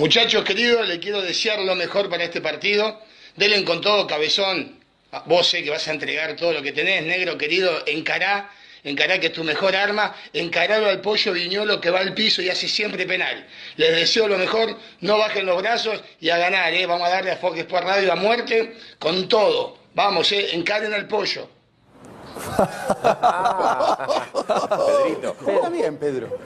Muchachos queridos, le quiero desear lo mejor para este partido. Denle con todo, cabezón. Ah, vos sé que vas a entregar todo lo que tenés, negro querido. Encará, encará que es tu mejor arma. Encaralo al pollo viñolo que va al piso y hace siempre penal. Les deseo lo mejor, no bajen los brazos y a ganar, ¿eh? Vamos a darle a Fox Sport Radio a muerte con todo. Vamos, ¿eh? Encaren al pollo. Pedrito. Está bien, Pedro.